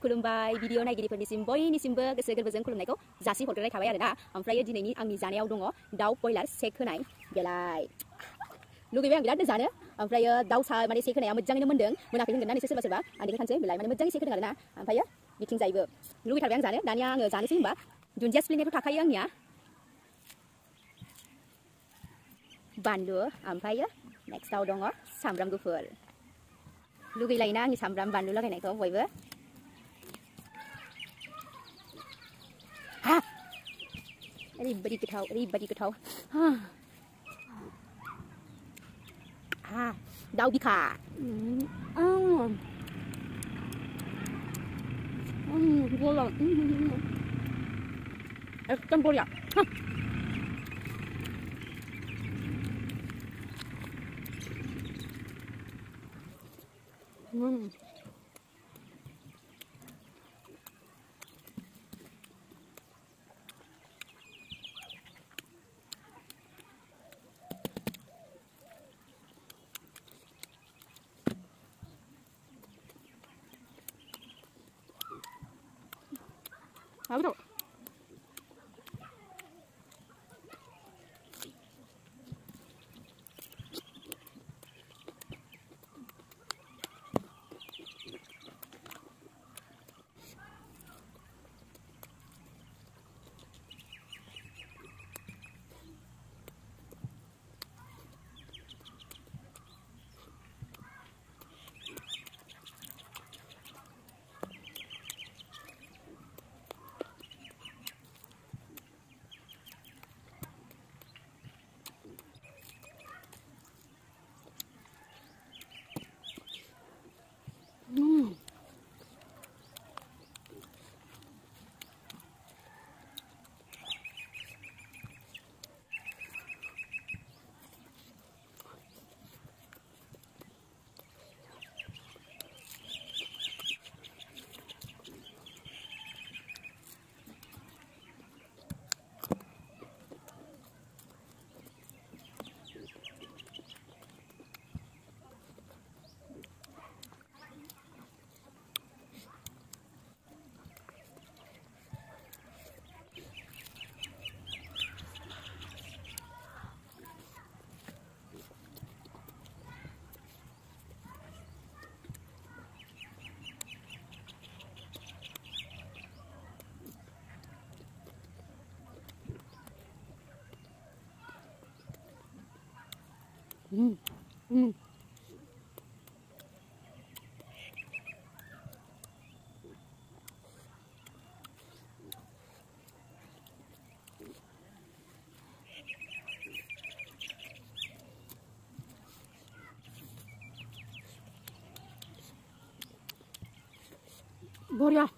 खुलुमबाय भिडिअ नायगिरिफोरनिसिम बयनिसिमबो गोसो गोरबोजों खुलुमनायखौ जासि हरग्रोनाय थाबाय आरोना ओमफ्राय दिनैनि आंनि जानायाव दङ दाउ बयलार सेक होनाय बेलाय लुगैबाय आं बिरादनो जानो ओमफ्राय दाउ सा माने सेक होनाया मोजाङैनो मोन्दों मोनाखै होनगोन ना नोंसोर सोरबा सोरबा आं देखाय थानसै बेलाय माने मोजाङै सेक होदों आरोना ओमफ्राय बिथिंजायबो लुगैथारबाय आं जानो दानिया आङो जानोसै होनबा दुन्दिया सिफ्लेनायाथ' थाखायो आंनिया बानलु ओमफ्राय नेक्स्टआव दङ सामब्राम गुफुर लुगैलायोना आंनि सामब्राम बानलु लागायनायखौ बयबो ओरैबायदि गोथाव ओरैबायदि गोथाव ha दाउ बिखा एकदम बरिया Mm. അവരോ 嗯。嗯，不料。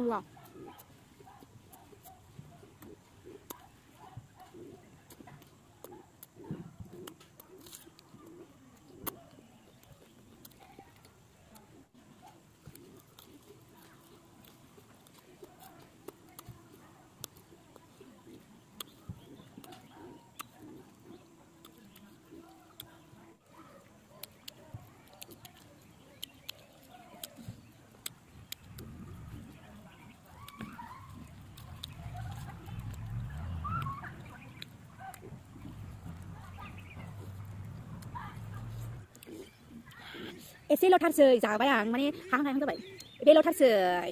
忘了 เอซี่เราทัดเสยสาวไปอ่ะมันนี่ห้างไงห้างก็ไปเอซี่เราทัดเสย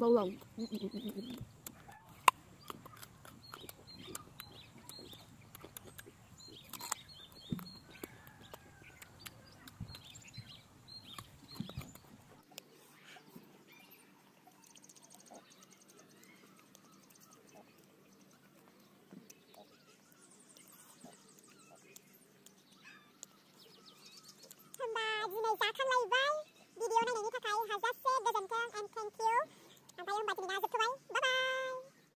bao lòng. Thầm bà giá khăn lây vai Video này đến như thật hay Has that said, doesn't tell and thank you thấy ông bà chị mình đã giúp cho bye Bye bye.